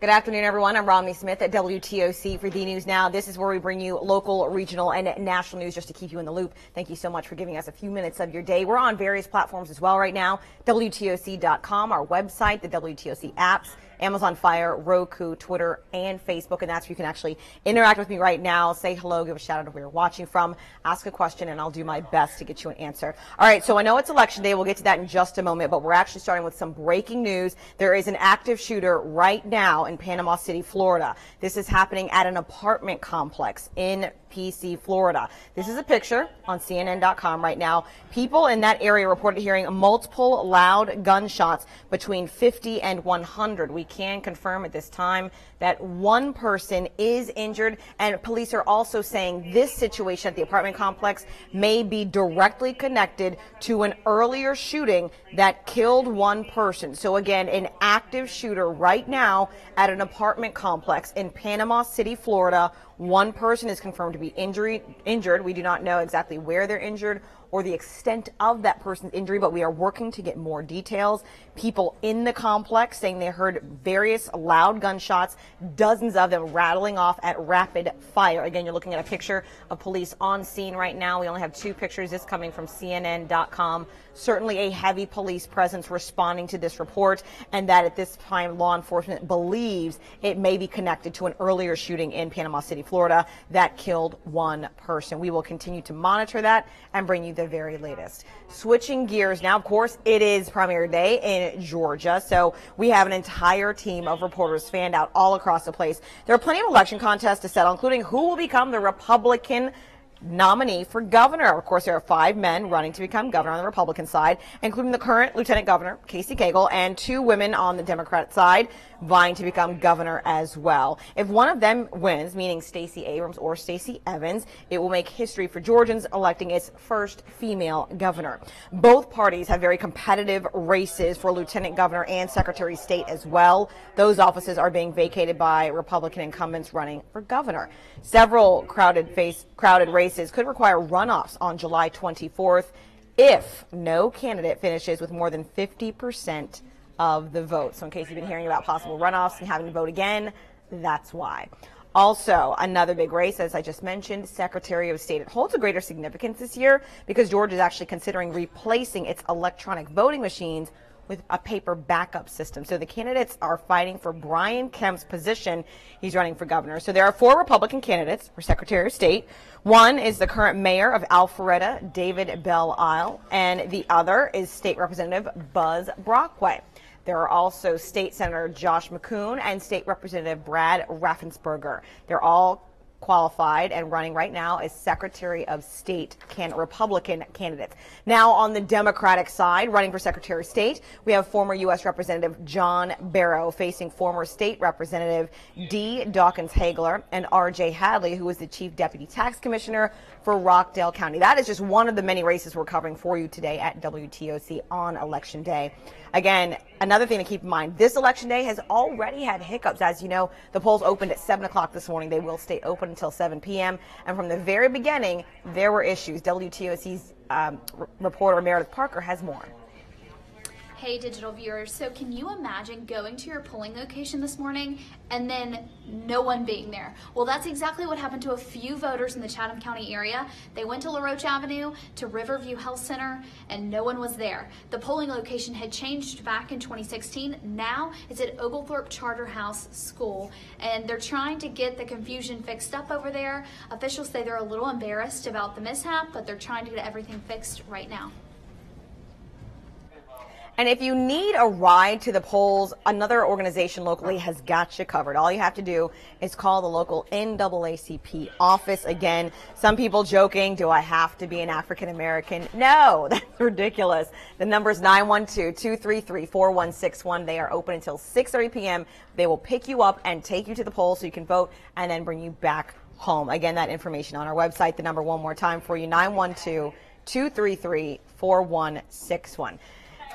Good afternoon, everyone. I'm Romney Smith at WTOC for the News Now. This is where we bring you local, regional, and national news just to keep you in the loop. Thank you so much for giving us a few minutes of your day. We're on various platforms as well right now. WTOC.com, our website, the WTOC apps. Amazon Fire, Roku, Twitter, and Facebook. And that's where you can actually interact with me right now. Say hello, give a shout out of where you're watching from, ask a question, and I'll do my best to get you an answer. All right, so I know it's election day. We'll get to that in just a moment, but we're actually starting with some breaking news. There is an active shooter right now in Panama City, Florida. This is happening at an apartment complex in PC, Florida. This is a picture on CNN.com right now. People in that area reported hearing multiple loud gunshots between 50 and 100. We can confirm at this time that one person is injured, and police are also saying this situation at the apartment complex may be directly connected to an earlier shooting that killed one person. So again, an active shooter right now at an apartment complex in Panama City, Florida. One person is confirmed to be injury, injured. We do not know exactly where they're injured or the extent of that person's injury, but we are working to get more details. People in the complex saying they heard various loud gunshots, dozens of them rattling off at rapid fire. Again, you're looking at a picture of police on scene right now. We only have two pictures. This coming from CNN.com. Certainly a heavy police presence responding to this report, and that at this time, law enforcement believes it may be connected to an earlier shooting in Panama City, Florida, that killed one person. We will continue to monitor that and bring you the very latest. Switching gears now, of course, it is primary day in Georgia, so we have an entire team of reporters fanned out all across the place. There are plenty of election contests to settle, including who will become the Republican nominee for governor. Of course, there are five men running to become governor on the Republican side, including the current Lieutenant Governor, Casey Cagle, and two women on the Democrat side vying to become governor as well. If one of them wins, meaning Stacey Abrams or Stacey Evans, it will make history for Georgians electing its first female governor. Both parties have very competitive races for lieutenant governor and secretary of state as well. Those offices are being vacated by Republican incumbents running for governor. Several crowded face crowded races could require runoffs on July 24th if no candidate finishes with more than 50 percent of the vote. So in case you've been hearing about possible runoffs and having to vote again, that's why. Also, another big race, as I just mentioned, Secretary of State. It holds a greater significance this year because Georgia is actually considering replacing its electronic voting machines with a paper backup system. So the candidates are fighting for Brian Kemp's position. He's running for governor. So there are four Republican candidates for Secretary of State. One is the current mayor of Alpharetta, David Belle Isle, and the other is State Representative Buzz Brockway. There are also State Senator Josh McKoon and State Representative Brad Raffensperger. They're all qualified and running right now as Secretary of State can Republican candidates. Now on the Democratic side, running for Secretary of State, we have former U.S. Representative John Barrow facing former State Representative Dee Dawkins Haigler and R.J. Hadley, who was the Chief Deputy Tax Commissioner for Rockdale County. That is just one of the many races we're covering for you today at WTOC on Election Day. Again, another thing to keep in mind, this election day has already had hiccups. As you know, the polls opened at 7 o'clock this morning. They will stay open until 7 p.m. And from the very beginning, there were issues. WTOC's um, reporter Meredith Parker has more. Hey, digital viewers. So, can you imagine going to your polling location this morning and then no one being there? Well, that's exactly what happened to a few voters in the Chatham County area. They went to LaRoche Avenue to Riverview Health Center and no one was there. The polling location had changed back in 2016. Now it's at Oglethorpe Charterhouse School and they're trying to get the confusion fixed up over there. Officials say they're a little embarrassed about the mishap, but they're trying to get everything fixed right now. And if you need a ride to the polls, another organization locally has got you covered. All you have to do is call the local NAACP office. Again, some people joking, do I have to be an African American? No, that's ridiculous. The number is 912-233-4161. They are open until 6.30 p.m. They will pick you up and take you to the polls so you can vote and then bring you back home. Again, that information on our website. The number one more time for you, 912 233 4161.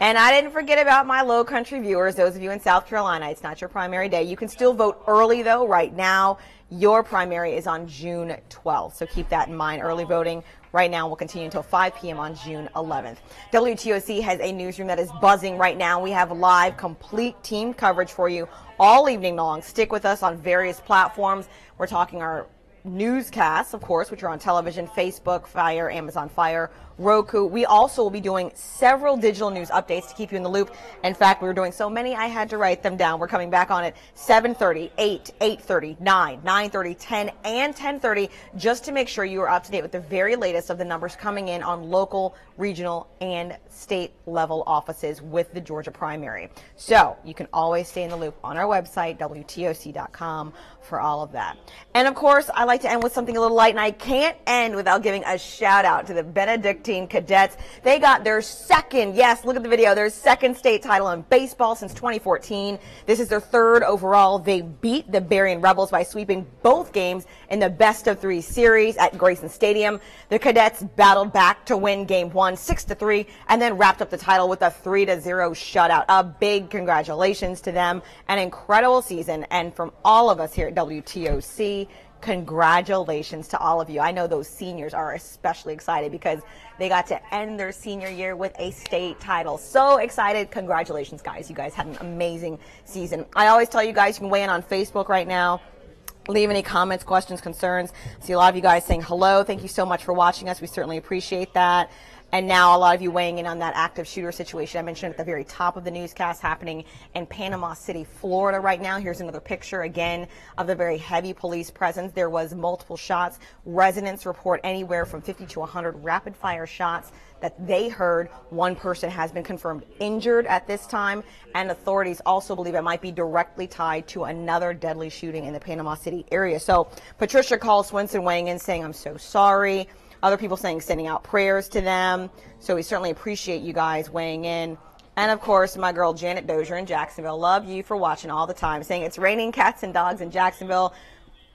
And I didn't forget about my low country viewers, those of you in South Carolina. It's not your primary day. You can still vote early, though, right now. Your primary is on June 12th, so keep that in mind. Early voting right now will continue until 5 p.m. on June 11th. WTOC has a newsroom that is buzzing right now. We have live, complete team coverage for you all evening long. Stick with us on various platforms. We're talking our newscasts, of course, which are on television, Facebook, Fire, Amazon Fire, Roku. We also will be doing several digital news updates to keep you in the loop. In fact, we were doing so many I had to write them down. We're coming back on at 7:30, 8, 8:30, 9, 9:30, 10, and 10:30 just to make sure you are up to date with the very latest of the numbers coming in on local, regional, and state level offices with the Georgia primary. So, you can always stay in the loop on our website wtoc.com for all of that. And of course, I like to end with something a little light and I can't end without giving a shout out to the Benedictine Cadets. They got their second, yes, look at the video, their second state title in baseball since 2014. This is their third overall. They beat the Berrien Rebels by sweeping both games in the best of three series at Grayson Stadium. The Cadets battled back to win game one, six to three, and then wrapped up the title with a three to zero shutout. A big congratulations to them. An incredible season. And from all of us here at WTOC, congratulations to all of you. I know those seniors are especially excited because they got to end their senior year with a state title. So excited. Congratulations, guys. You guys had an amazing season. I always tell you guys you can weigh in on Facebook right now leave any comments, questions, concerns. See a lot of you guys saying hello. Thank you so much for watching us. We certainly appreciate that. And now a lot of you weighing in on that active shooter situation I mentioned at the very top of the newscast happening in Panama City, Florida right now. Here's another picture again of the very heavy police presence. There was multiple shots. Residents report anywhere from 50 to 100 rapid fire shots that they heard. One person has been confirmed injured at this time, and authorities also believe it might be directly tied to another deadly shooting in the Panama City area. So Patricia Carl Swinson weighing in saying, I'm so sorry. Other people saying sending out prayers to them. So we certainly appreciate you guys weighing in. And of course, my girl Janet Dozier in Jacksonville. Love you for watching all the time, saying it's raining cats and dogs in Jacksonville.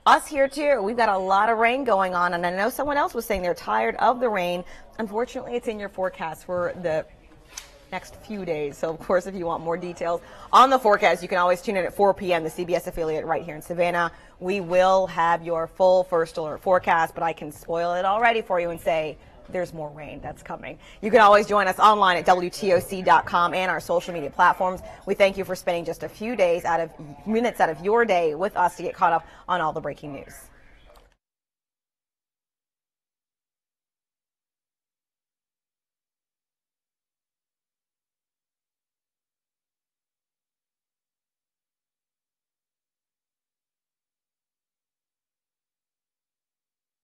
Us here too. We've got a lot of rain going on, and I know someone else was saying they're tired of the rain. Unfortunately, it's in your forecast for the next few days. So, of course, if you want more details on the forecast, you can always tune in at 4 p.m., the CBS affiliate right here in Savannah. We will have your full first alert forecast, but I can spoil it already for you and say there's more rain that's coming. You can always join us online at WTOC.com and our social media platforms. We thank you for spending just a few days out of minutes out of your day with us to get caught up on all the breaking news.